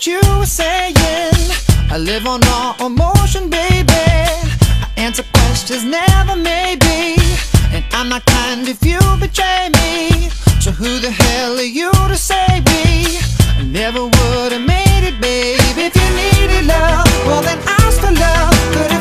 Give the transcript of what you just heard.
what you were saying. I live on raw emotion, baby. I answer questions, never maybe. And I'm not kind if you betray me. So who the hell are you to save me? I never would've made it, babe. If you needed love, well then ask for love. Could've